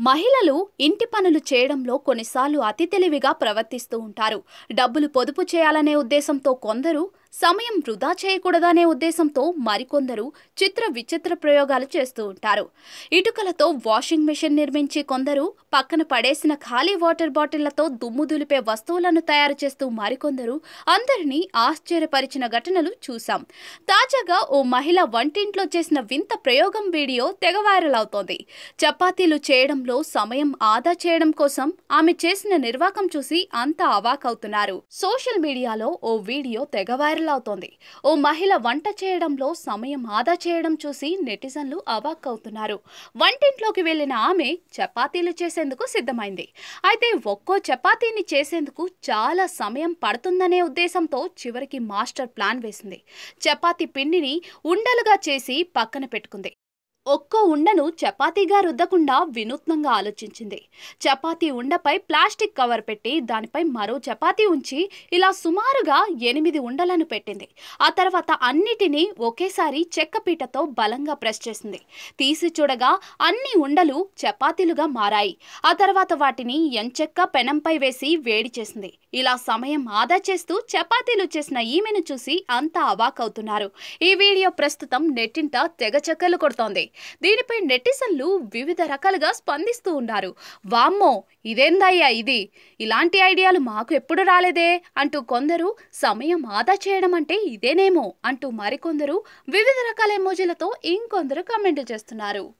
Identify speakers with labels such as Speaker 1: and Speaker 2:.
Speaker 1: మహిళలు ఇంటి పనులు చేయడంలో కొన్నిసార్లు అతి తెలివిగా ప్రవర్తిస్తూ ఉంటారు. డబ్బులు పొదుపు చేయాలనే ఉద్దేశంతో కొందరు సమయం వృధా చేయకూడదనే ఉద్దేశంతో మరికొందరు చిత్ర విచిత్ర ప్రయోగాలు చేస్తూ ఉంటారు. ఇటుకలతో వాషింగ్ మెషిన్ నిర్మించి కొందరు పక్కన పడేసిన ఖాళీ వాటర్ బాటిళ్ళతో దుమ్ము దులిపే వస్తువులను తయారు చేస్తూ మరికొందరు అందరినీ ఆశ్చర్యపరిచిన ఘటనలు చూశాం. తాజాగా ఓ మహిళ వంటింట్లో చేసిన వింత ప్రయోగం వీడియో తెగ వైరల్ అవుతోంది. చపాతీలు చేయడంలో సమయం ఆదా చేయడం కోసం ఆమె చేసిన నిర్వాకం చూసి అంతా అవాకవుతున్నారు. సోషల్ మీడియాలో ఓ వీడియో తెగ వైరల్ అవుతోంది ఓ మహిళ వంట చేయడంలో సమయం ఆదా చేయడం చూసి నెటిజన్లు అవాక్కవుతున్నారు. వంటింట్లోకి వెళ్ళిన ఆమె చపాతీలు చేసేందుకు సిద్ధమైంది. అయితే ఒక్కో చపాతీని చేసేందుకు చాలా సమయం పడుతుందనే ఉద్దేశంతో చివరికి మాస్టర్ ప్లాన్ వేసింది. చపాతీ పిండిని ఉండలుగా చేసి పక్కన పెట్టుకుంది. ఒక్కో ఉండను చపాతీగా రుద్దకుండా వినూత్నంగా ఆలోచించింది. చపాతీ ఉండపై ప్లాస్టిక్ కవర్ పెట్టి దానిపై మరో చపాతీ ఉంచి ఇలా సుమారుగా ఎనిమిది ఉండలను పెట్టింది. ఆ తర్వాత అన్నిటినీ ఒకేసారి చెక్కపీటతో బలంగా ప్రెస్ చేసింది. తీసి చూడగా అన్ని ఉండలు చపాతీలుగా మారాయి. ఆ తర్వాత వాటిని ఎంచెక్క పెనంపై వేసి వేడి చేసింది. ఇలా సమయం ఆదా చేస్తూ చపాతీలు చేసిన ఈమెను చూసి అంతా అవాకవుతున్నారు. ఈ వీడియో ప్రస్తుతం నెట్టింట తెగ చెక్కలు కొడుతోంది. దీనిపై నెటిజన్లు వివిధ రకాలుగా స్పందిస్తూ ఉన్నారు. వామ్మో ఇదేందయ్యా ఇది? ఇలాంటి ఐడియాలు మాకు ఎప్పుడు రాలేదే? అంటూ కొందరు సమయం ఆదా చేయడం అంటే ఇదేనేమో అంటూ మరికొందరు వివిధ రకాల ఎమోజీలతో ఇంకొందరు కమెంట్ చేస్తున్నారు.